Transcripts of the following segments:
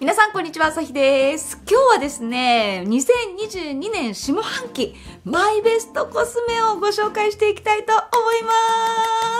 皆さんこんにちは、朝日です。今日はですね、2022年下半期マイベストコスメをご紹介していきたいと思い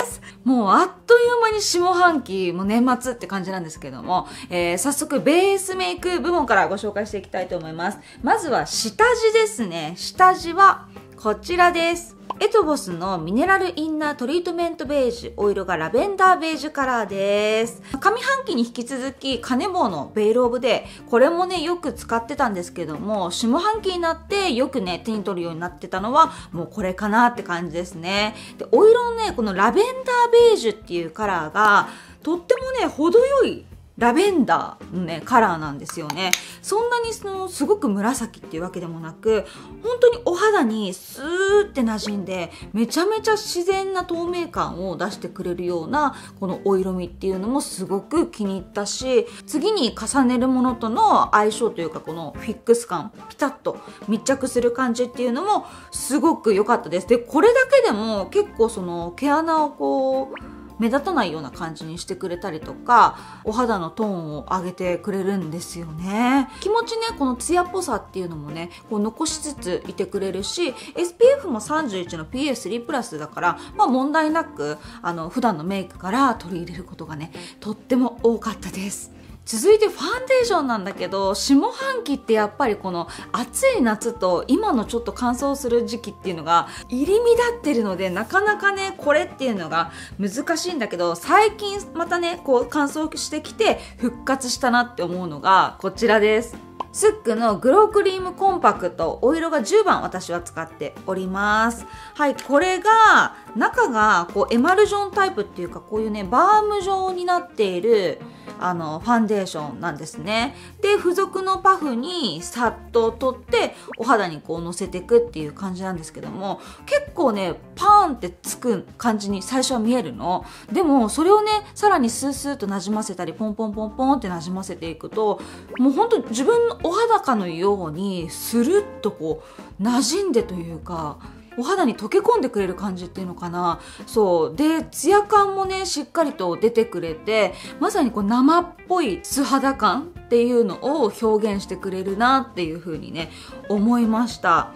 ます。もうあっという間に下半期、もう年末って感じなんですけども、えー早速ベースメイク部門からご紹介していきたいと思います。まずは下地ですね。下地はこちらです。エトボスのミネラルインナートリートメントベージュ、お色がラベンダーベージュカラーです。上半期に引き続き、カネボウのベイルオブデー、これもね、よく使ってたんですけども、下半期になってよくね、手に取るようになってたのは、もうこれかなって感じですね。で、お色のね、このラベンダーベージュっていうカラーが、とってもね、程よいラベンダーのね、カラーなんですよね。そんなにその、すごく紫っていうわけでもなく、本当にお肌にスーって馴染んで、めちゃめちゃ自然な透明感を出してくれるような、このお色味っていうのもすごく気に入ったし、次に重ねるものとの相性というか、このフィックス感、ピタッと密着する感じっていうのもすごく良かったです。で、これだけでも結構その毛穴をこう、目立たないような感じにしてくれたりとかお肌のトーンを上げてくれるんですよね。気持ちねこのツヤっぽさっていうのもねこう残しつついてくれるし SPF も31の PA3 プラスだからまあ問題なくあの普段のメイクから取り入れることがねとっても多かったです。続いてファンデーションなんだけど下半期ってやっぱりこの暑い夏と今のちょっと乾燥する時期っていうのが入り乱ってるのでなかなかねこれっていうのが難しいんだけど最近またねこう乾燥してきて復活したなって思うのがこちらです。スックのグロークリームコンパクトお色が10番私は使っております。はいこれが中がこうエマルジョンタイプっていうかこういうねバーム状になっているあのファンデーションなんですね。で付属のパフにさっと取ってお肌にこうのせていくっていう感じなんですけども結構ねパーンってつく感じに最初は見えるの。でもそれをねさらにスースーとなじませたりポンポンポンポンってなじませていくともうほんと自分のお肌かのようにスルッとこう馴染んでというかお肌に溶け込んでくれる感じっていうのかな。そう。でツヤ感もねしっかりと出てくれてまさにこう生っぽい素肌感っていうのを表現してくれるなっていう風にね思いました。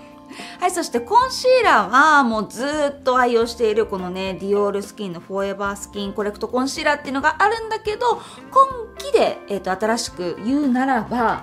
はい、そしてコンシーラーはもうずっと愛用しているこのね、ディオールスキンのフォーエバースキンコレクトコンシーラーっていうのがあるんだけど、今期で、えっ、と、新しく言うならば、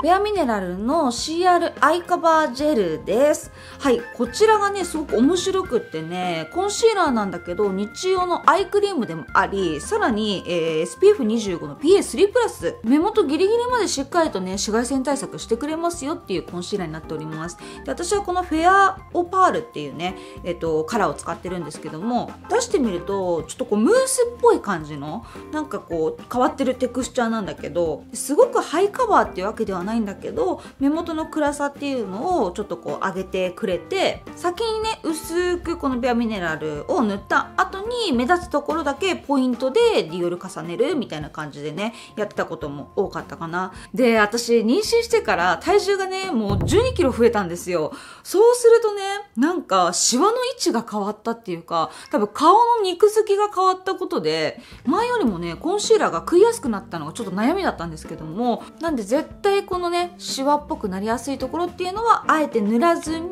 ベアミネラルの CR アイカバージェルです。はい、こちらがね、すごく面白くってね、コンシーラーなんだけど、日用のアイクリームでもあり、さらに、えー SPF25 の PA3 プラス、目元ギリギリまでしっかりとね、紫外線対策してくれますよっていうコンシーラーになっております。で、私はこのフェアオパールっていうね、えっ、と、カラーを使ってるんですけども、出してみると、ちょっとこう、ムースっぽい感じの、なんかこう、変わってるテクスチャーなんだけど、すごくハイカバーっていうわけではないないんだけど、目元の暗さっていうのをちょっとこう上げてくれて、先にね、薄くこのベアミネラルを塗った後に目立つところだけポイントでディオール重ねるみたいな感じでね、やってたことも多かったかな。で、私妊娠してから体重がね、もう12キロ増えたんですよ。そうするとね、なんかシワの位置が変わったっていうか、多分顔の肉付きが変わったことで、前よりもね、コンシーラーが食いやすくなったのがちょっと悩みだったんですけども、なんで絶対このね、シワっぽくなりやすいところっていうのは、あえて塗らずに、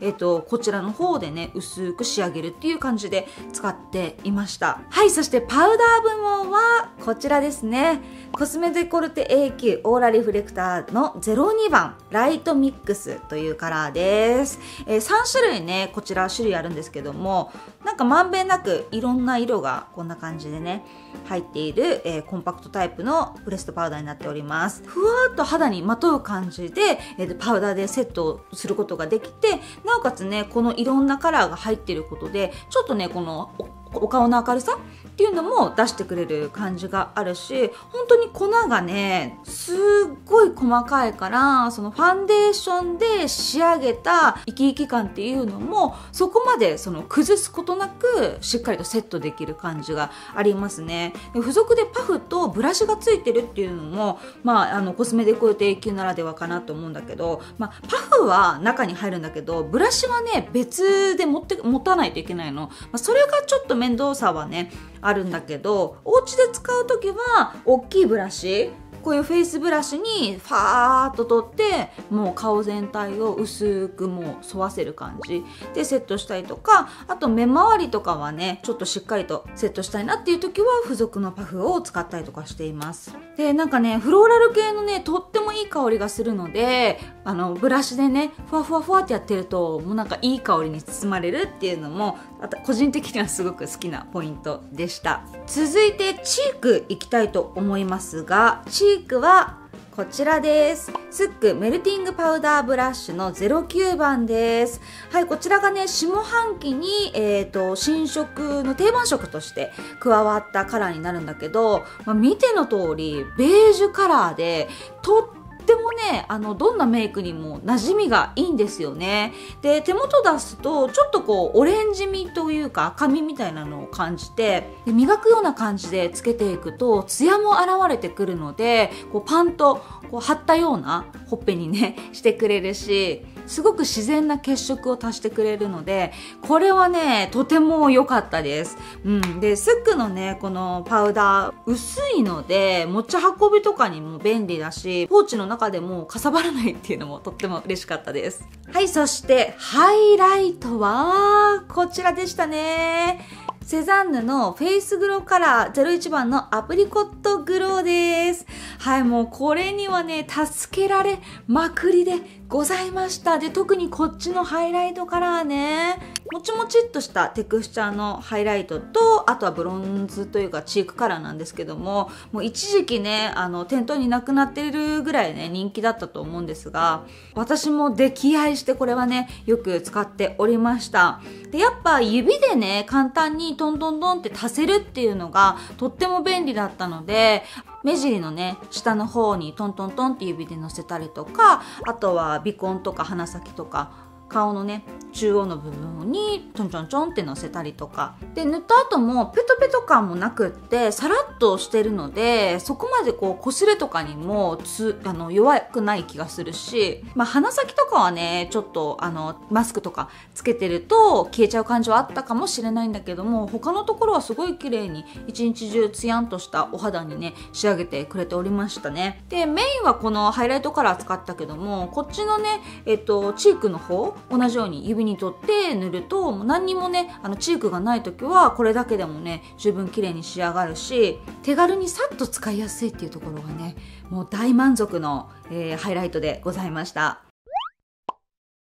えっ、と、こちらの方でね、薄く仕上げるっていう感じで使っていました。はい、そしてパウダー部門はこちらですね。コスメデコルテ AQ オーラリフレクターの02番ライトミックスというカラーです。えー3種類ね、こちら種類あるんですけども、なんかまんべんなくいろんな色がこんな感じでね、入っている、えーコンパクトタイプのブレストパウダーになっております。ふわっと肌にまとう感じで、えーパウダーでセットすることができて、なおかつね、このいろんなカラーが入ってることで、ちょっとね、このお顔の明るさっていうのも出してくれる感じがあるし本当に粉がねすっごい細かいからそのファンデーションで仕上げた生き生き感っていうのもそこまでその崩すことなくしっかりとセットできる感じがありますね。付属でパフとブラシがついてるっていうのもまああのコスメデコルテ AQ ならではかなと思うんだけど、まあ、パフは中に入るんだけどブラシはね別で持って持たないといけないの、まあ、それがちょっと面倒さはねあるんだけどお家で使う時は大きいブラシこういうフェイスブラシにファーっと取ってもう顔全体を薄くもう沿わせる感じ。でセットしたりとかあと目周りとかはねちょっとしっかりとセットしたいなっていう時は付属のパフを使ったりとかしています。でなんかねフローラル系のねとってもいい香りがするのであのブラシでねふわふわふわってやってるともうなんかいい香りに包まれるっていうのも個人的にはすごく好きなポイントでした続いてチークいきたいと思いますがチークはこちらです。スックメルティングパウダーブラッシュの09番です。はい、こちらがね、下半期に、えっ、ー、と、新色の定番色として加わったカラーになるんだけど、まあ、見ての通り、ベージュカラーで、とってもねあのどんなメイクにも馴染みがいいんですよね。で手元出すとちょっとこうオレンジ味というか赤みみたいなのを感じてで磨くような感じでつけていくとツヤも現れてくるのでこうパンとこう張ったようなほっぺにねしてくれるしすごく自然な血色を足してくれるのでこれはねとても良かったです、うん、でスックのねこのパウダー薄いので持ち運びとかにも便利だしポーチの中でもかさばらないっていうのもとっても嬉しかったです。はいそしてハイライトはこちらでしたね。セザンヌのフェイスグローカラー01番のアプリコットグローです。はい、もうこれにはね、助けられまくりでございました。で、特にこっちのハイライトカラーね、もちもちっとしたテクスチャーのハイライトと、あとはブロンズというかチークカラーなんですけども、もう一時期ね、あの、店頭になくなってるぐらいね、人気だったと思うんですが、私も溺愛してこれはね、よく使っておりました。で、やっぱ指でね、簡単にトントントンって足せるっていうのがとっても便利だったので、目尻のね下の方にトントントンって指で乗せたりとかあとは鼻根とか鼻先とか顔のね中央の部分にちょんちょんちょんってのせたりとか。で塗った後もペトペト感もなくってさらっとしてるのでそこまでこう擦れとかにもつあの弱くない気がするし、まあ、鼻先とかはねちょっとあのマスクとかつけてると消えちゃう感じはあったかもしれないんだけども他のところはすごい綺麗に一日中ツヤンとしたお肌にね仕上げてくれておりましたね。でメインはこのハイライトカラー使ったけどもこっちのねえっとチークの方同じように指に取って塗るともう何にもねあのチークがない時はこれだけでもね十分綺麗に仕上がるし手軽にさっと使いやすいっていうところがねもう大満足の、えー、ハイライトでございました。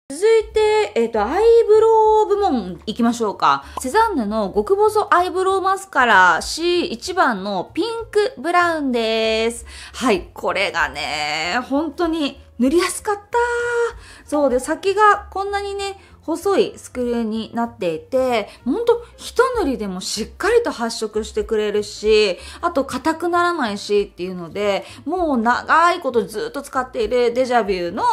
続いて、えっ、ー、と、アイブロウ部門行きましょうか。セザンヌの極細アイブロウマスカラ C1 番のピンクブラウンです。はい、これがね、本当に塗りやすかったそうで、先がこんなにね、細いスクリーンになっていて、ほんと一塗りでもしっかりと発色してくれるし、あと硬くならないしっていうので、もう長いことずっと使っているデジャビューの、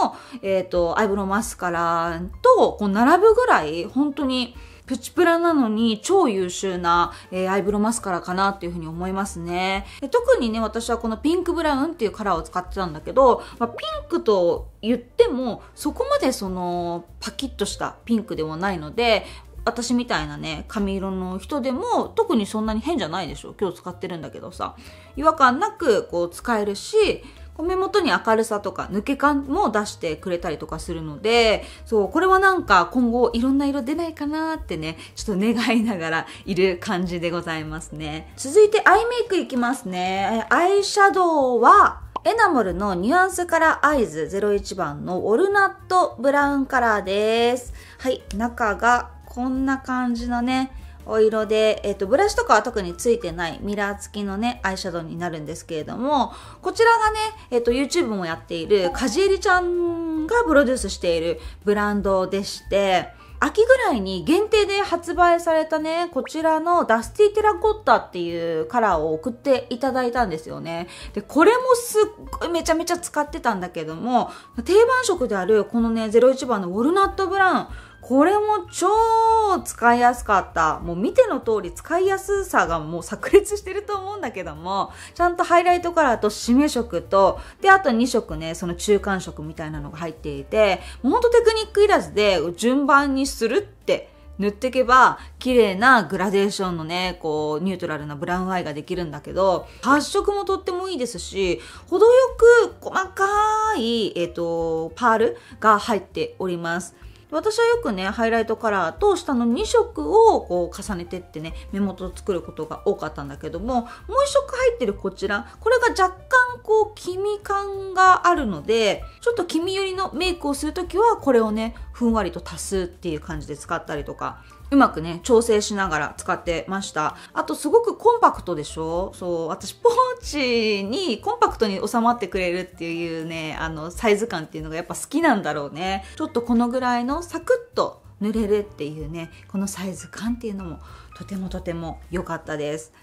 えっ、ー、と、アイブロウマスカラとこう並ぶぐらい、本当にプチプラなのに超優秀な、えー、アイブロマスカラかなっていうふうに思いますね。で特にね、私はこのピンクブラウンっていうカラーを使ってたんだけど、まあ、ピンクと言っても、そこまでその、パキッとしたピンクでもないので、私みたいなね、髪色の人でも特にそんなに変じゃないでしょ今日使ってるんだけどさ。違和感なくこう使えるし、目元に明るさとか抜け感も出してくれたりとかするので、そう、これはなんか今後いろんな色出ないかなってね、ちょっと願いながらいる感じでございますね。続いてアイメイクいきますね。アイシャドウは、エナモルのニュアンスカラーアイズ01番のウォルナットブラウンカラーです。はい、中がこんな感じのね、お色で、えっ、と、ブラシとかは特についてないミラー付きのね、アイシャドウになるんですけれども、こちらがね、えっ、と、YouTube もやっている、かじえりちゃんがプロデュースしているブランドでして、秋ぐらいに限定で発売されたね、こちらのダスティテラコッタっていうカラーを送っていただいたんですよね。で、これもすっごいめちゃめちゃ使ってたんだけども、定番色であるこのね、01番のウォルナットブラウン、これも超使いやすかった。もう見ての通り使いやすさがもう炸裂してると思うんだけども、ちゃんとハイライトカラーと締め色と、で、あと2色ね、その中間色みたいなのが入っていて、ほんとテクニックいらずで順番にするって塗っていけば、綺麗なグラデーションのね、こう、ニュートラルなブラウンアイができるんだけど、発色もとってもいいですし、程よく細かい、えっ、ー、と、パールが入っております。私はよくねハイライトカラーと下の2色をこう重ねてってね目元を作ることが多かったんだけどももう1色入ってるこちらこれが若干こう黄身感があるのでちょっと黄身寄りのメイクをする時はこれをねふんわりと足すっていう感じで使ったりとかうまくね、調整しながら使ってました。あとすごくコンパクトでしょ？そう、私ポーチにコンパクトに収まってくれるっていうね、あの、サイズ感っていうのがやっぱ好きなんだろうね。ちょっとこのぐらいのサクッと塗れるっていうね、このサイズ感っていうのもとてもとても良かったです。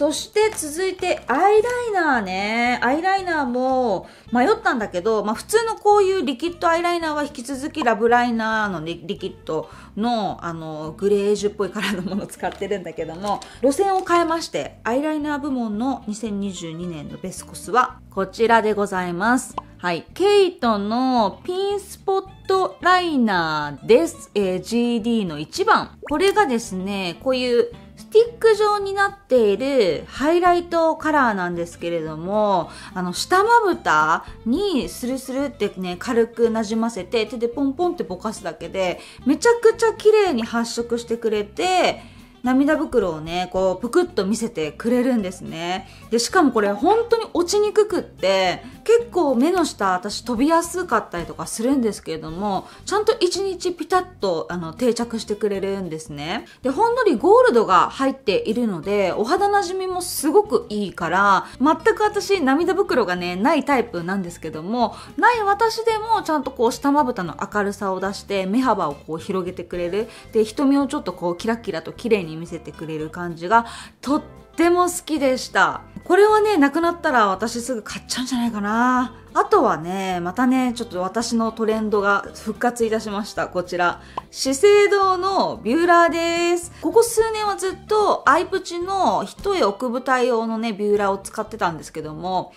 そして続いてアイライナーね。アイライナーも迷ったんだけど、まあ普通のこういうリキッドアイライナーは引き続きラブライナーのリキッドのあのグレージュっぽいカラーのものを使ってるんだけども、路線を変えまして、アイライナー部門の2022年のベスコスはこちらでございます。はい。ケイトのピンスポットライナーです。えー、GD の1番。これがですね、こういうティック状になっているハイライトカラーなんですけれども、あの、下まぶたにスルスルってね、軽くなじませて、手でポンポンってぼかすだけで、めちゃくちゃ綺麗に発色してくれて、涙袋をね、こう、ぷくっと見せてくれるんですね。で、しかもこれ本当に落ちにくくって、結構目の下私飛びやすかったりとかするんですけれども、ちゃんと一日ピタッとあの定着してくれるんですね。で、ほんのりゴールドが入っているので、お肌なじみもすごくいいから、全く私涙袋がね、ないタイプなんですけども、ない私でもちゃんとこう下まぶたの明るさを出して目幅をこう広げてくれる。で、瞳をちょっとこうキラキラと綺麗にに見せてくれる感じがとっても好きでした。これはね、なくなったら私すぐ買っちゃうんじゃないかな。あとはね、またね、ちょっと私のトレンドが復活いたしました。こちら。資生堂のビューラーです。ここ数年はずっとアイプチの一重奥舞台用のね、ビューラーを使ってたんですけども、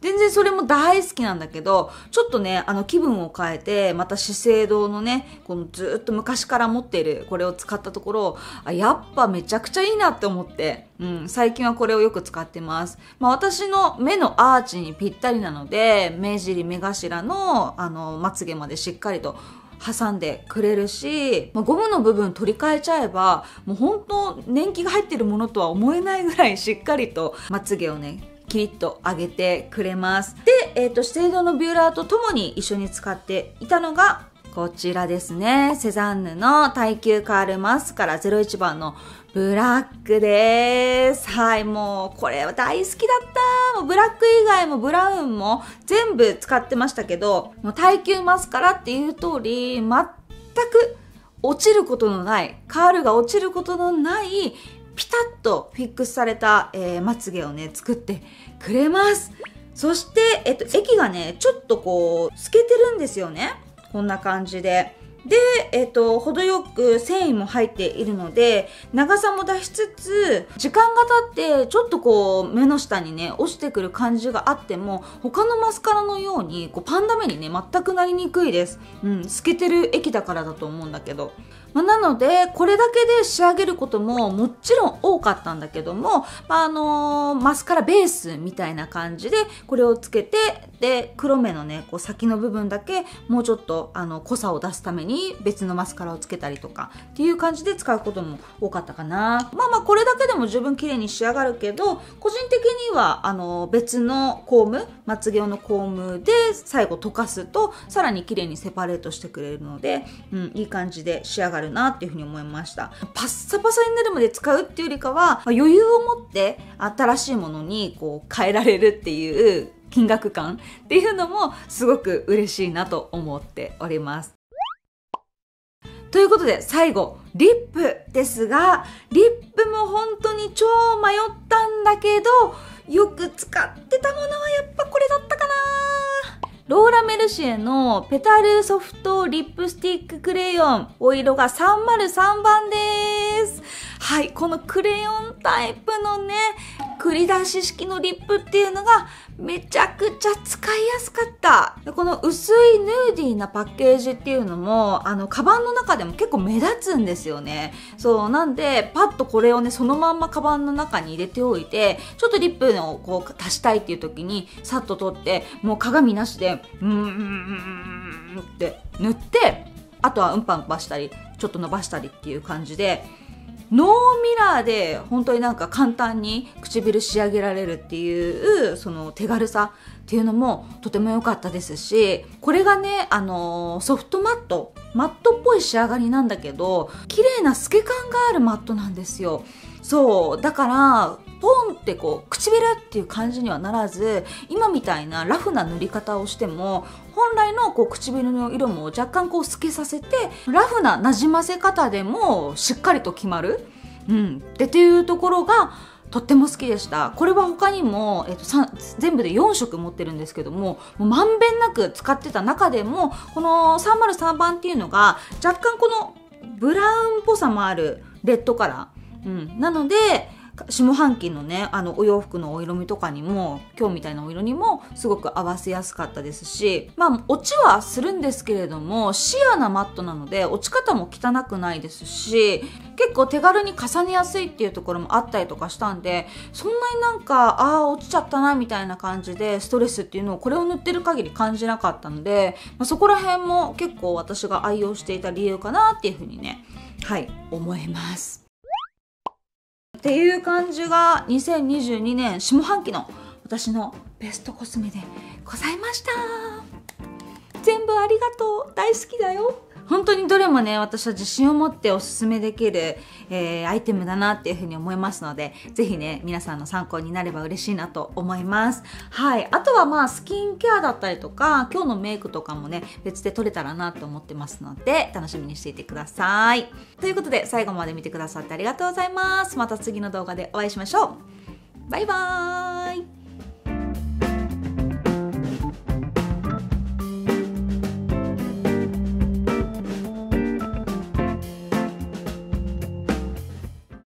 全然それも大好きなんだけど、ちょっとね、あの気分を変えて、また資生堂のね、このずっと昔から持っているこれを使ったところ、あ、やっぱめちゃくちゃいいなって思って、うん、最近はこれをよく使ってます。まあ私の目のアーチにぴったりなので、目尻、目頭の、あの、まつげまでしっかりと挟んでくれるし、まあ、ゴムの部分取り替えちゃえばもう本当年季が入ってるものとは思えないぐらいしっかりとまつげをねキリッと上げてくれます。で、えっ、ー、と、資生堂のビューラーとともに一緒に使っていたのが、こちらですね。セザンヌの耐久カールマスカラ01番のブラックです。はい、もうこれは大好きだった。もうブラック以外もブラウンも全部使ってましたけど、もう耐久マスカラっていう通り、全く落ちることのない、カールが落ちることのないピタッとフィックスされた、えー、まつげをね、作ってくれます。そして、えっと、液がね、ちょっとこう、透けてるんですよね。こんな感じで。で、えっ、と、程よく繊維も入っているので、長さも出しつつ、時間が経って、ちょっとこう、目の下にね、落ちてくる感じがあっても、他のマスカラのように、こう、パンダ目にね、全くなりにくいです。うん、透けてる液だからだと思うんだけど。まあ、なので、これだけで仕上げることももちろん多かったんだけども、まあ、あのー、マスカラベースみたいな感じで、これをつけて、で、黒目のね、こう先の部分だけもうちょっと、あの、濃さを出すために別のマスカラをつけたりとか、っていう感じで使うことも多かったかな。まあまあ、これだけでも十分綺麗に仕上がるけど、個人的には、あの、別のコーム、まつげ用のコームで最後溶かすと、さらに綺麗にセパレートしてくれるので、うん、いい感じで仕上がるなっていうふうに思いました。パッサパサになるまで使うっていうよりかは、ま、余裕を持って新しいものにこう変えられるっていう金額感っていうのもすごく嬉しいなと思っております。ということで最後、リップですが、リップも本当に超迷ったんだけど、よく使メルシエのペタルソフトリップスティッククレヨン。お色が303番です。はい、このクレヨンタイプのね、繰り出し式のリップっていうのがめちゃくちゃ使いやすかった。この薄いヌーディーなパッケージっていうのも、あの、カバンの中でも結構目立つんですよね。そう、なんで、パッとこれをね、そのまんまカバンの中に入れておいて、ちょっとリップをこう足したいっていう時に、さっと取って、もう鏡なしで、うーん、って塗って、あとはうんぱんぱしたり、ちょっと伸ばしたりっていう感じで、ノーミラーで本当になんか簡単に唇仕上げられるっていうその手軽さっていうのもとても良かったですしこれがねあのソフトマットマットっぽい仕上がりなんだけど綺麗な透け感があるマットなんですよ。そうだからポンってこう唇っていう感じにはならず今みたいなラフな塗り方をしても本来のこう唇の色も若干こう透けさせてラフななじませ方でもしっかりと決まる、うん、でっていうところがとっても好きでした。これは他にも、えっと、全部で4色持ってるんですけども、もうまんべんなく使ってた中でも、この303番っていうのが、若干このブラウンっぽさもあるレッドカラー。うん。なので、下半期のねあのお洋服のお色味とかにも今日みたいなお色にもすごく合わせやすかったですしまあ落ちはするんですけれどもシアなマットなので落ち方も汚くないですし結構手軽に重ねやすいっていうところもあったりとかしたんでそんなになんかああ落ちちゃったなみたいな感じでストレスっていうのをこれを塗ってる限り感じなかったので、まあ、そこら辺も結構私が愛用していた理由かなっていうふうにねはい思います。っていう感じが2022年下半期の私のベストコスメでございました。全部ありがとう。大好きだよ。本当にどれもね、私は自信を持っておすすめできる、えー、アイテムだなっていうふうに思いますので、ぜひね、皆さんの参考になれば嬉しいなと思います。はい。あとはまあ、スキンケアだったりとか、今日のメイクとかもね、別で撮れたらなと思ってますので、楽しみにしていてください。ということで、最後まで見てくださってありがとうございます。また次の動画でお会いしましょう。バイバーイ